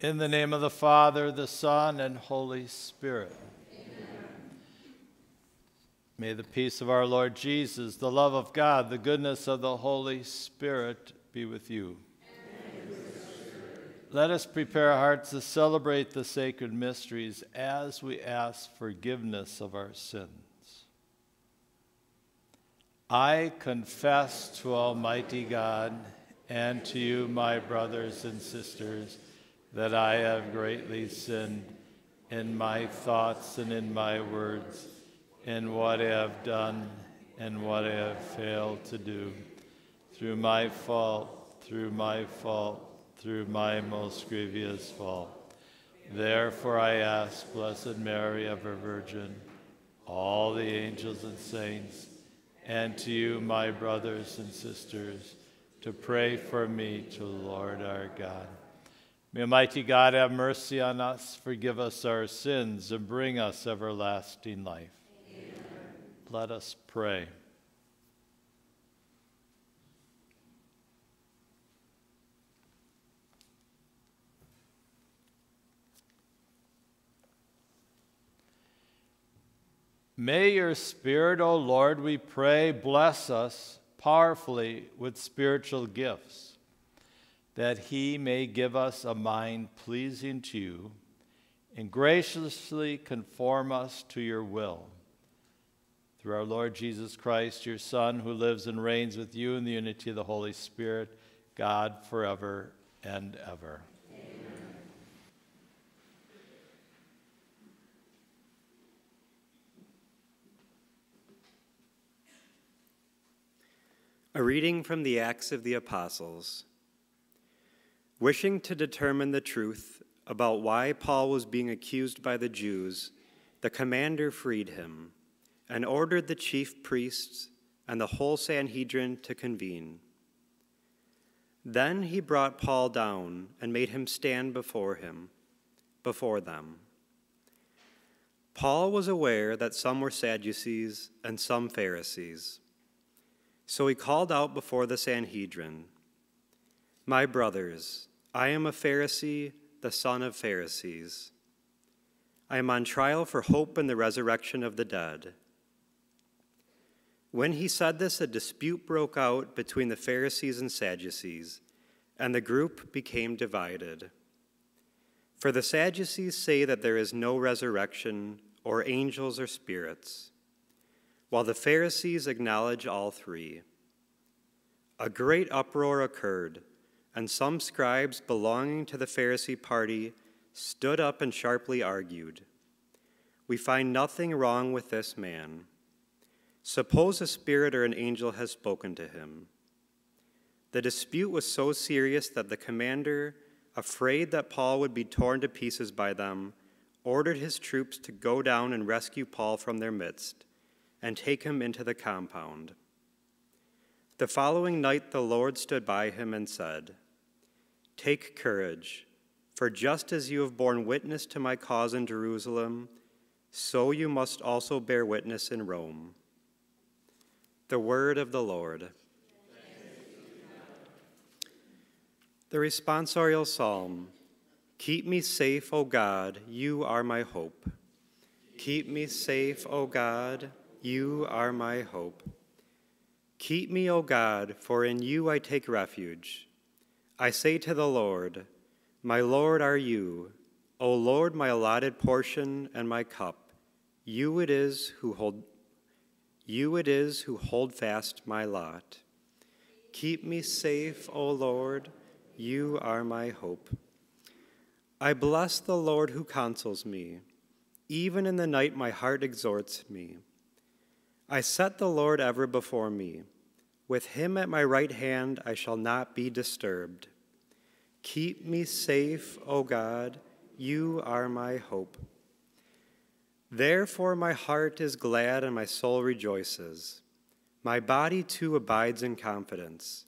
In the name of the Father, the Son, and Holy Spirit. May the peace of our Lord Jesus, the love of God, the goodness of the Holy Spirit be with you. Let us prepare our hearts to celebrate the sacred mysteries as we ask forgiveness of our sins. I confess to Almighty God and to you, my brothers and sisters, that I have greatly sinned in my thoughts and in my words, in what I have done and what I have failed to do, through my fault, through my fault through my most grievous fault. Therefore I ask, Blessed Mary, ever Virgin, all the angels and saints, and to you, my brothers and sisters, to pray for me to Lord our God. May Almighty God have mercy on us, forgive us our sins, and bring us everlasting life. Amen. Let us pray. May your Spirit, O Lord, we pray, bless us powerfully with spiritual gifts, that He may give us a mind pleasing to you and graciously conform us to your will. Through our Lord Jesus Christ, your Son, who lives and reigns with you in the unity of the Holy Spirit, God forever and ever. A reading from the Acts of the Apostles. Wishing to determine the truth about why Paul was being accused by the Jews, the commander freed him and ordered the chief priests and the whole Sanhedrin to convene. Then he brought Paul down and made him stand before him, before them. Paul was aware that some were Sadducees and some Pharisees. So he called out before the Sanhedrin My brothers, I am a Pharisee, the son of Pharisees. I am on trial for hope in the resurrection of the dead. When he said this, a dispute broke out between the Pharisees and Sadducees, and the group became divided. For the Sadducees say that there is no resurrection, or angels, or spirits while the Pharisees acknowledge all three. A great uproar occurred, and some scribes belonging to the Pharisee party stood up and sharply argued We find nothing wrong with this man. Suppose a spirit or an angel has spoken to him. The dispute was so serious that the commander, afraid that Paul would be torn to pieces by them, ordered his troops to go down and rescue Paul from their midst and take him into the compound. The following night the Lord stood by him and said, Take courage, for just as you have borne witness to my cause in Jerusalem, so you must also bear witness in Rome. The word of the Lord. The responsorial psalm Keep me safe, O God, you are my hope. Keep me safe, O God, you are my hope. Keep me, O God, for in you I take refuge. I say to the Lord, My Lord are you, O Lord, my allotted portion and my cup. You it is who hold you it is who hold fast my lot. Keep me safe, O Lord, you are my hope. I bless the Lord who counsels me. Even in the night my heart exhorts me. I set the Lord ever before me. With him at my right hand, I shall not be disturbed. Keep me safe, O God, you are my hope. Therefore, my heart is glad and my soul rejoices. My body too abides in confidence,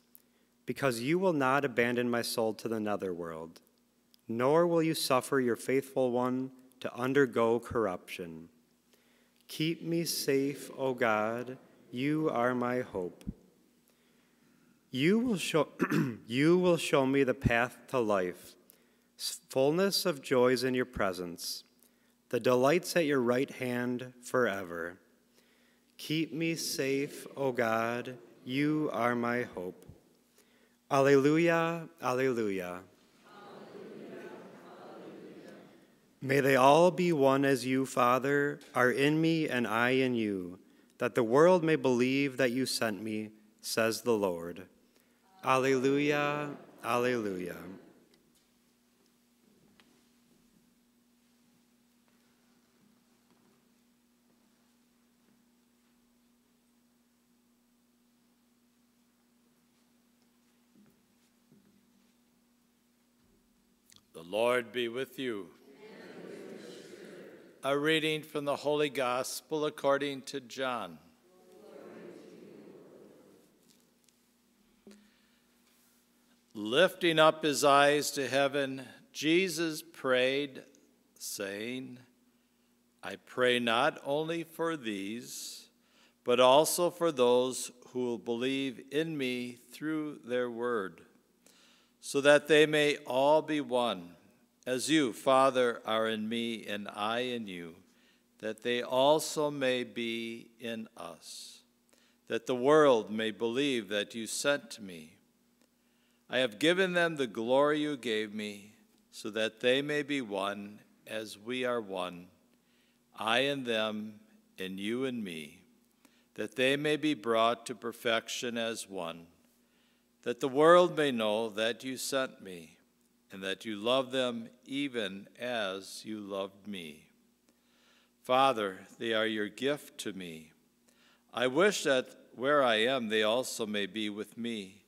because you will not abandon my soul to the netherworld, nor will you suffer your faithful one to undergo corruption. Keep me safe, O God, you are my hope. You will show, you will show me the path to life. fullness of joys in your presence, the delights at your right hand forever. Keep me safe, O God, you are my hope. Alleluia, alleluia. May they all be one as you, Father, are in me and I in you, that the world may believe that you sent me, says the Lord. Alleluia, alleluia. The Lord be with you. A reading from the Holy Gospel according to John. Lifting up his eyes to heaven, Jesus prayed, saying, I pray not only for these, but also for those who will believe in me through their word, so that they may all be one, as you, Father, are in me and I in you, that they also may be in us, that the world may believe that you sent me. I have given them the glory you gave me, so that they may be one as we are one, I and them, and you and me, that they may be brought to perfection as one, that the world may know that you sent me, and that you love them even as you loved me. Father, they are your gift to me. I wish that where I am, they also may be with me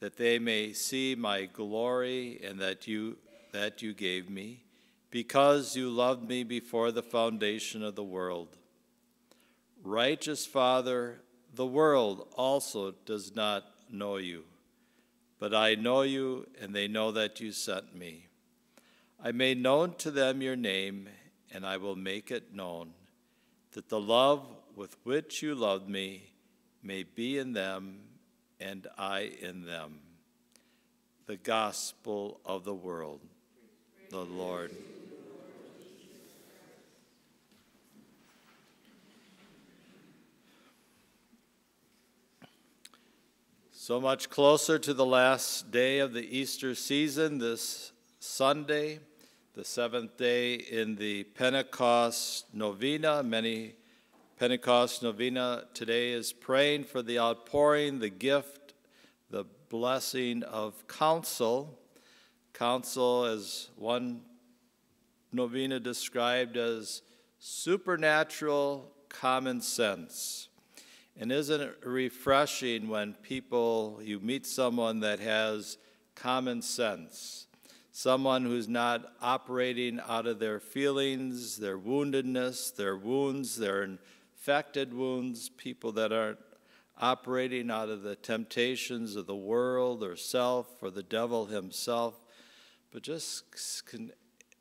that they may see my glory and that you that you gave me because you loved me before the foundation of the world. Righteous father the world also does not know you but i know you and they know that you sent me. I made known to them your name and i will make it known that the love with which you loved me may be in them and I in them. The gospel of the world. The Lord. So much closer to the last day of the Easter season this Sunday, the seventh day in the Pentecost novena. Many Pentecost novena today is praying for the outpouring, the gift, the blessing of counsel. Counsel, as one novena described as supernatural common sense. And isn't it refreshing when people, you meet someone that has common sense? Someone who's not operating out of their feelings, their woundedness, their wounds, their infected wounds, people that aren't operating out of the temptations of the world or self or the devil himself, but just can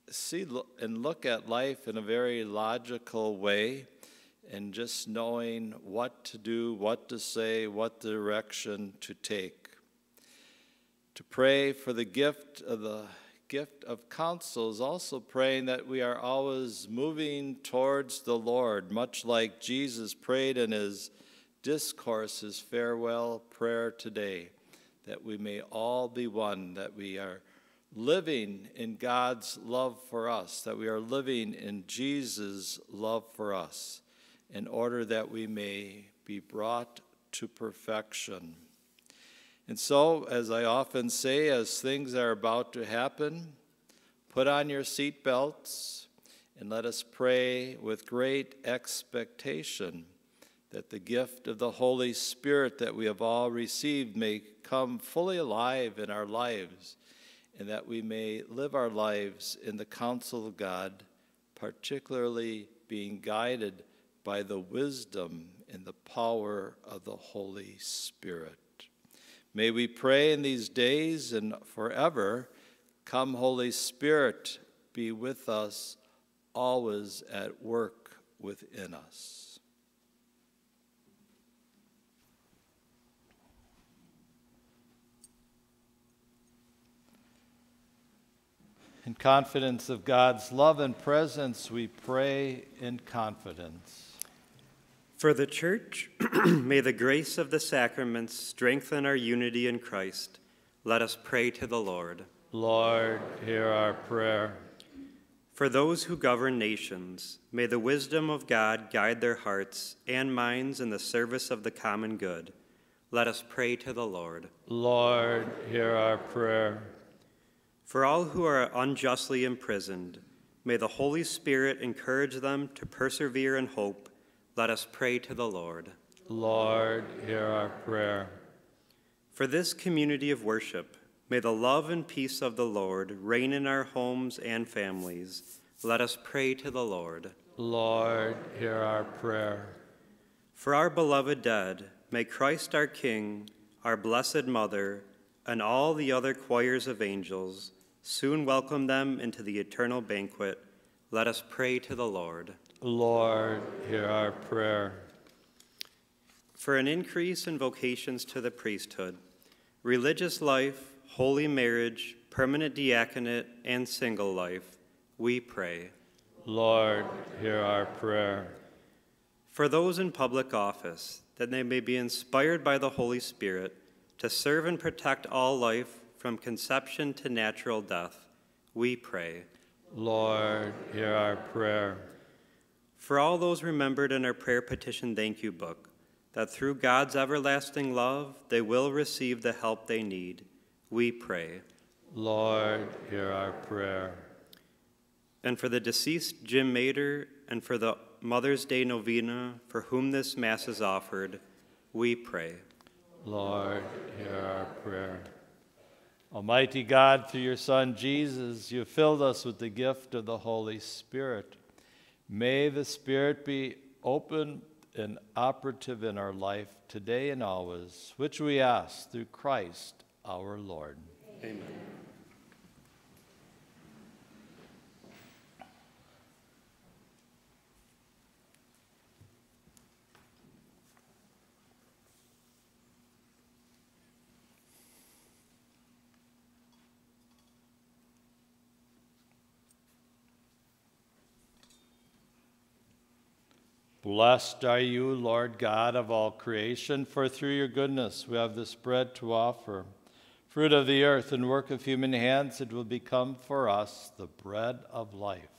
see and look at life in a very logical way and just knowing what to do, what to say, what direction to take. To pray for the gift of the gift of counsel is also praying that we are always moving towards the Lord, much like Jesus prayed in his discourse, his farewell prayer today, that we may all be one, that we are living in God's love for us, that we are living in Jesus' love for us, in order that we may be brought to perfection. And so, as I often say, as things are about to happen, put on your seatbelts and let us pray with great expectation that the gift of the Holy Spirit that we have all received may come fully alive in our lives and that we may live our lives in the counsel of God, particularly being guided by the wisdom and the power of the Holy Spirit. May we pray in these days and forever. Come, Holy Spirit, be with us, always at work within us. In confidence of God's love and presence, we pray in confidence. For the church, may the grace of the sacraments strengthen our unity in Christ. Let us pray to the Lord. Lord, hear our prayer. For those who govern nations, may the wisdom of God guide their hearts and minds in the service of the common good. Let us pray to the Lord. Lord, hear our prayer. For all who are unjustly imprisoned, may the Holy Spirit encourage them to persevere in hope. Let us pray to the Lord. Lord, hear our prayer. For this community of worship, may the love and peace of the Lord reign in our homes and families. Let us pray to the Lord. Lord, hear our prayer. For our beloved dead, may Christ our King, our Blessed Mother, and all the other choirs of angels soon welcome them into the eternal banquet. Let us pray to the Lord. Lord, hear our prayer. For an increase in vocations to the priesthood, religious life, holy marriage, permanent diaconate, and single life, we pray. Lord, hear our prayer. For those in public office, that they may be inspired by the Holy Spirit to serve and protect all life from conception to natural death, we pray. Lord, hear our prayer. For all those remembered in our prayer petition thank you book, that through God's everlasting love they will receive the help they need, we pray. Lord, hear our prayer. And for the deceased Jim Mater and for the Mother's Day Novena for whom this Mass is offered, we pray. Lord, hear our prayer. Almighty God, through your Son Jesus, you filled us with the gift of the Holy Spirit. May the Spirit be open and operative in our life today and always, which we ask through Christ our Lord. Amen. Blessed are you, Lord God of all creation, for through your goodness we have this bread to offer. Fruit of the earth and work of human hands, it will become for us the bread of life.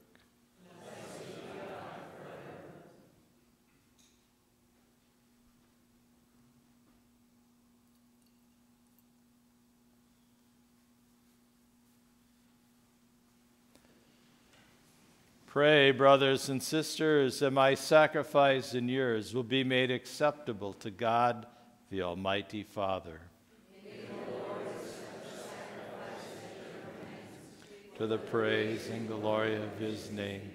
Pray, brothers and sisters, that my sacrifice and yours will be made acceptable to God, the Almighty Father. To the praise and glory of his name,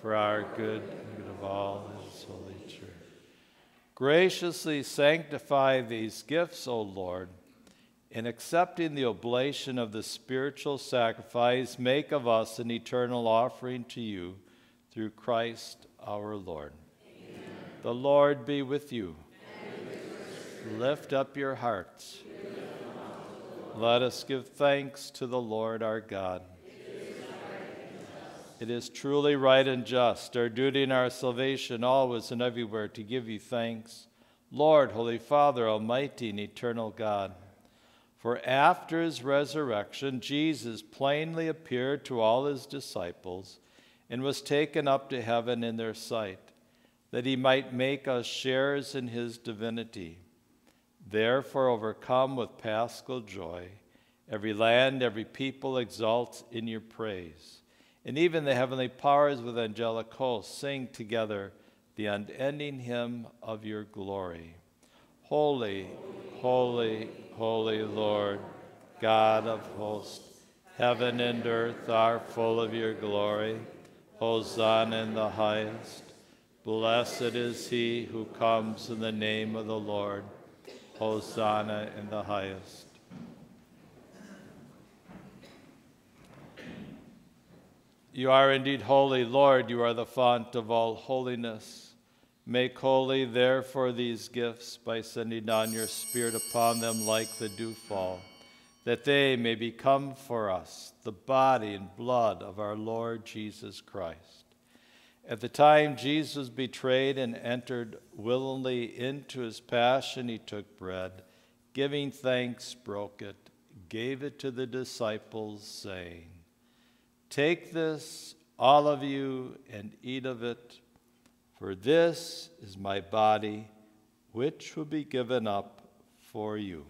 for our good and good of all his holy church. Graciously sanctify these gifts, O Lord in accepting the oblation of the spiritual sacrifice, make of us an eternal offering to you through Christ our Lord. Amen. The Lord be with you. With Lift up your hearts. Let us give thanks to the Lord our God. It is truly right and just, our duty and our salvation, always and everywhere, to give you thanks. Lord, Holy Father, Almighty and eternal God. For after his resurrection, Jesus plainly appeared to all his disciples and was taken up to heaven in their sight, that he might make us sharers in his divinity. Therefore, overcome with paschal joy, every land, every people exalts in your praise. And even the heavenly powers with angelic hosts sing together the unending hymn of your glory. Holy, holy, holy Lord, God of hosts, heaven and earth are full of your glory. Hosanna in the highest. Blessed is he who comes in the name of the Lord. Hosanna in the highest. You are indeed holy, Lord. You are the font of all holiness. Make holy, therefore, these gifts by sending down your Spirit upon them like the dewfall, that they may become for us the body and blood of our Lord Jesus Christ. At the time Jesus betrayed and entered willingly into his passion, he took bread, giving thanks, broke it, gave it to the disciples, saying, Take this, all of you, and eat of it, for this is my body, which will be given up for you.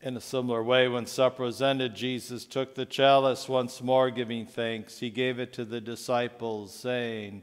In a similar way, when supper was ended, Jesus took the chalice once more, giving thanks. He gave it to the disciples, saying,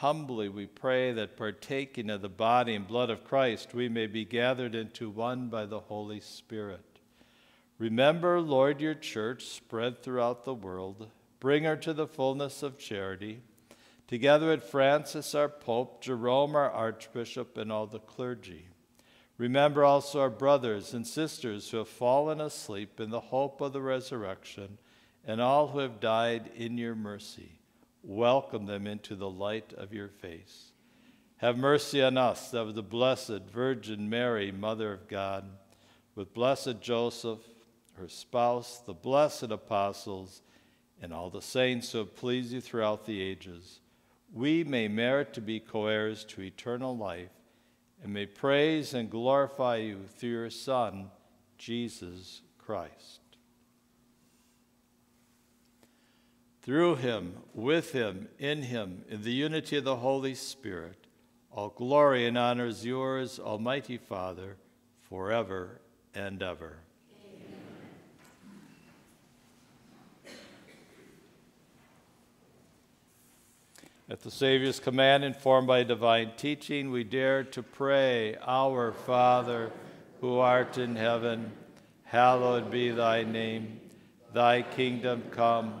Humbly we pray that partaking of the body and blood of Christ, we may be gathered into one by the Holy Spirit. Remember, Lord, your church spread throughout the world. Bring her to the fullness of charity. Together with Francis, our Pope, Jerome, our Archbishop, and all the clergy. Remember also our brothers and sisters who have fallen asleep in the hope of the resurrection, and all who have died in your mercy welcome them into the light of your face. Have mercy on us, of the Blessed Virgin Mary, Mother of God, with blessed Joseph, her spouse, the blessed apostles, and all the saints who have pleased you throughout the ages. We may merit to be co heirs to eternal life and may praise and glorify you through your Son, Jesus Christ. Through him, with him, in him, in the unity of the Holy Spirit. All glory and honor is yours, Almighty Father, forever and ever. At the Savior's command, informed by divine teaching, we dare to pray, Our Father, who art in heaven, hallowed be thy name. Thy kingdom come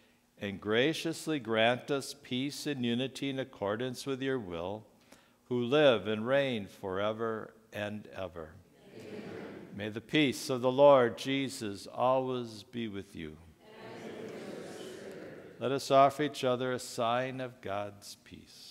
and graciously grant us peace and unity in accordance with your will, who live and reign forever and ever. Amen. May the peace of the Lord Jesus always be with you. Let us offer each other a sign of God's peace.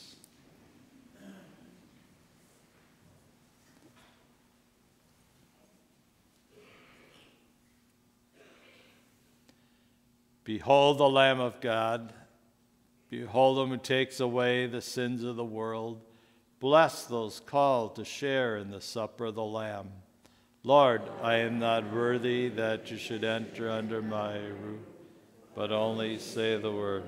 Behold the Lamb of God. Behold him who takes away the sins of the world. Bless those called to share in the supper of the Lamb. Lord, I am not worthy that you should enter under my roof, but only say the word.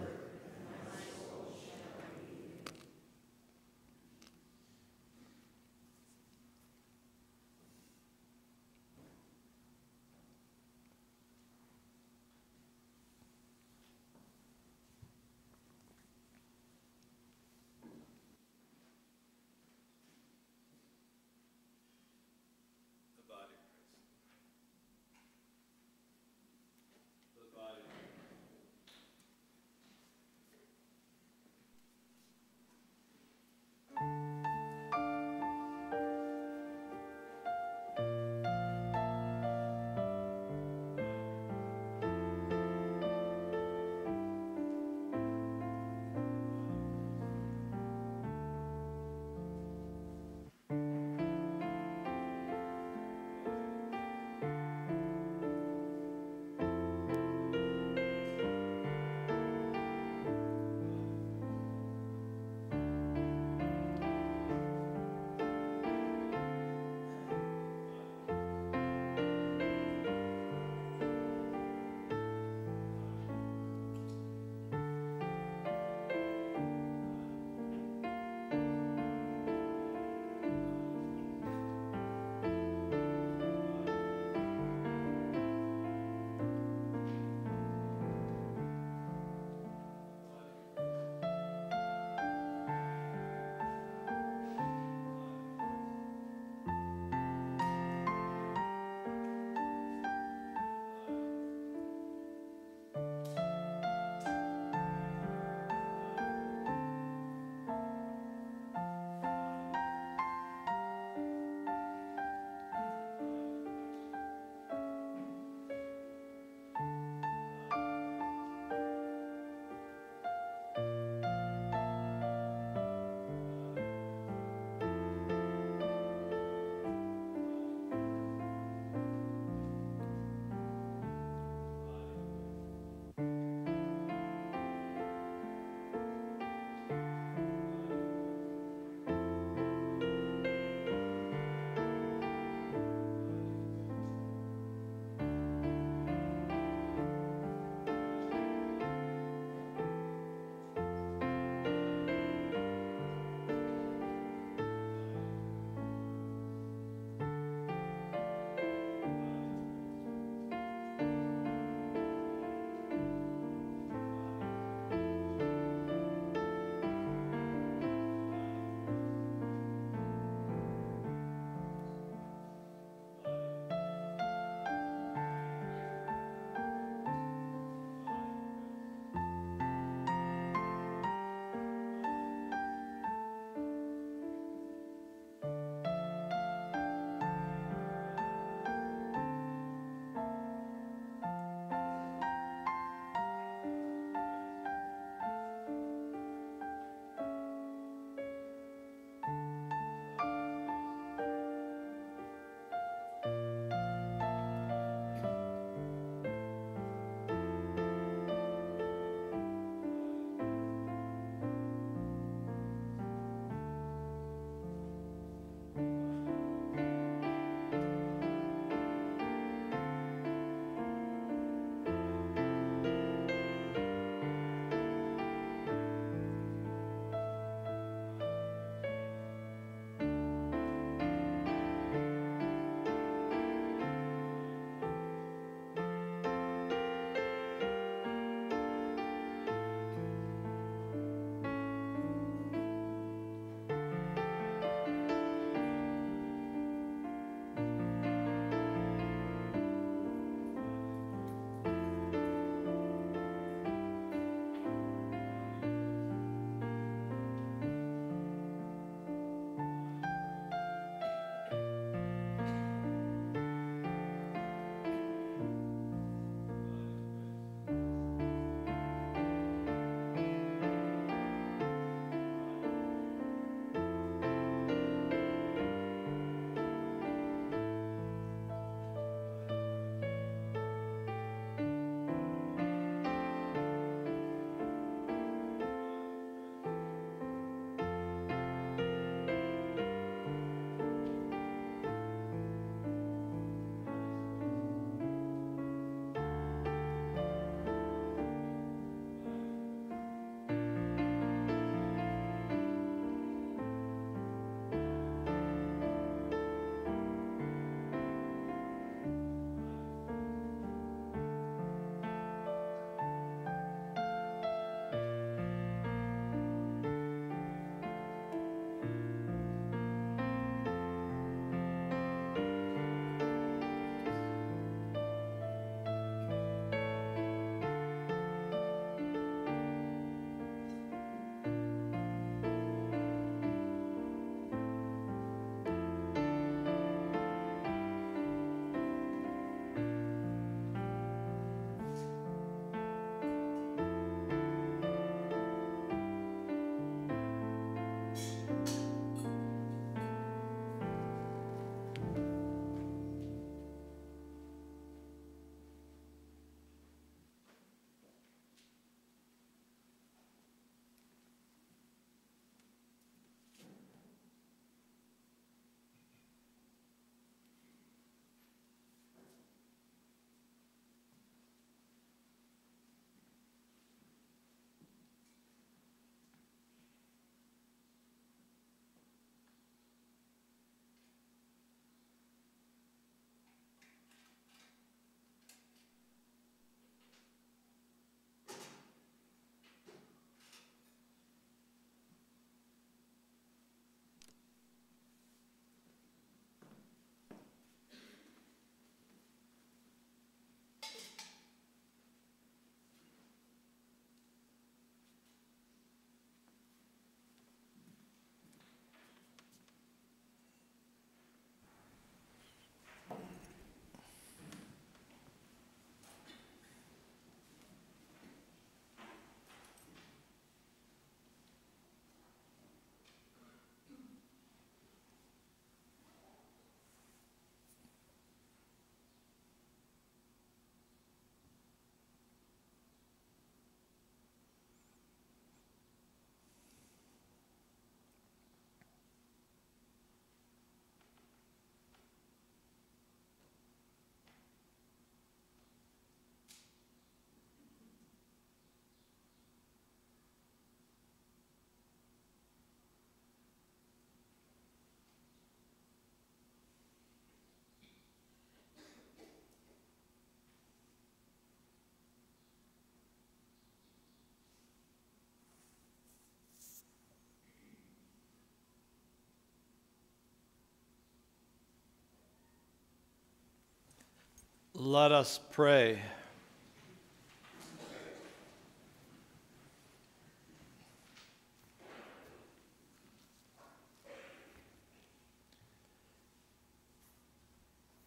Let us pray.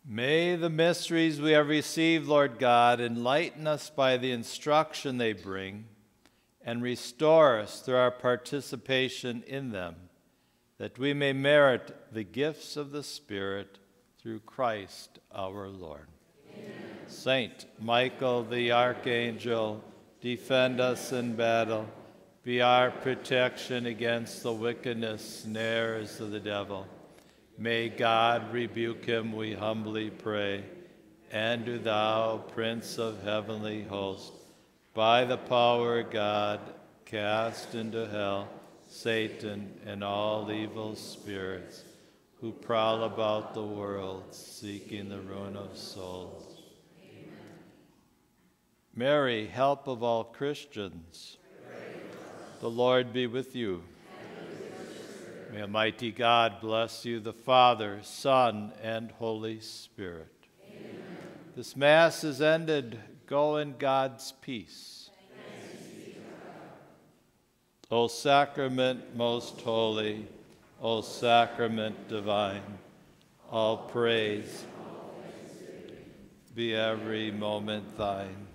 May the mysteries we have received, Lord God, enlighten us by the instruction they bring and restore us through our participation in them, that we may merit the gifts of the Spirit through Christ our Lord. Saint Michael the Archangel, defend us in battle. Be our protection against the wickedness snares of the devil. May God rebuke him, we humbly pray. And do thou, Prince of heavenly hosts, by the power of God, cast into hell Satan and all evil spirits who prowl about the world seeking the ruin of souls. Mary, help of all Christians, the Lord be with you. May Almighty God bless you, the Father, Son, and Holy Spirit. Amen. This Mass is ended. Go in God's peace. O sacrament most holy, O sacrament divine, all praise be every moment thine.